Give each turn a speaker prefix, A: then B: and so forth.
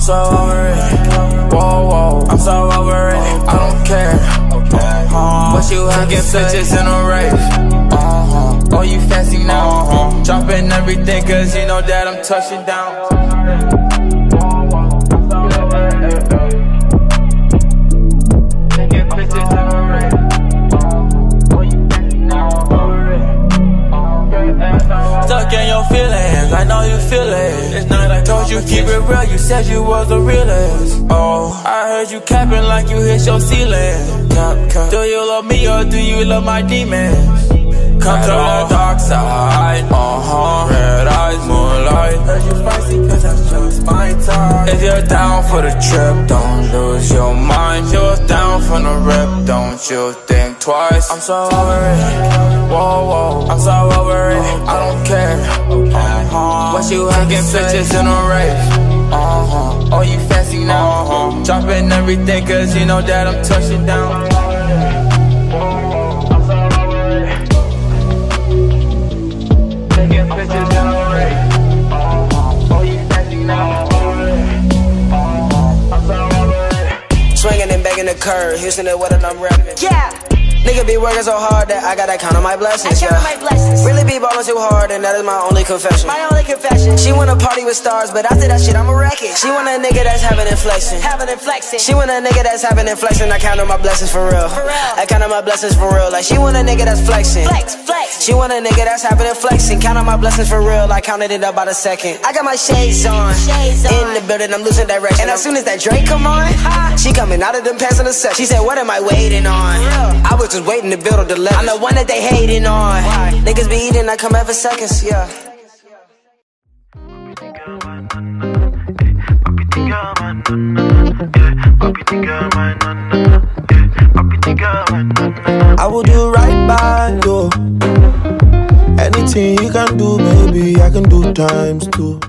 A: so over it. Whoa, whoa, I'm so over it. I don't care. But you taking pictures in a rave. Uh-huh. Oh, you fancy now? Uh-huh. Dropping everything, cause you know that I'm touching down. Taking pictures in a rave. Uh-huh. Oh, you fancy now? Stuck in your feelings, I know you feel it. Told you keep it real, you said you was a realist. Oh, I heard you capping like you hit your ceiling. Cap, cap. Do you love me or do you love my demons? Come to the dark side, uh huh. Red eyes, moonlight. Heard you spicy, cause that's just my time. If you're down for the trip, don't lose your mind. You're down for the rip, don't you think twice. I'm so over it. Whoa, whoa, I'm so over it. I. Uh-huh. What you taking pictures in a rave? Uh-huh. Oh, you fancy now? Uh-huh. Dropping everything, cause you know that I'm touching down. Taking pictures in a rave. Oh, you fancy now? I'm so over it.
B: Swinging and begging the curve, Houston to what I'm repping.
C: Yeah,
B: Nigga be working so hard that I gotta count on my
C: I
B: blessings.
C: count
B: yeah.
C: my blessings.
B: Really be ballin' too hard, and that is my only confession.
C: My only confession.
B: She wanna party with stars, but after that shit, I'ma wreck it. She want a nigga that's having inflection.
C: Having flexing.
B: She want a nigga that's having inflection. I count on my blessings for real.
C: For real.
B: I count on my blessings for real. Like she want a nigga that's flexing.
C: Flex, flex.
B: She want a nigga that's having a flexing. Count on my blessings for real. I counted it up by the second. I got my shades on.
C: Shades on.
B: In the building, I'm losing direction. And as soon as that Drake come on, she coming out of them pants in a sec. She said, What am I waiting on? I was just waiting to build a delivery. I'm the one that they hating on. Niggas be eating, I come every seconds, yeah.
D: I will do right by you. Anything you can do, maybe I can do times two.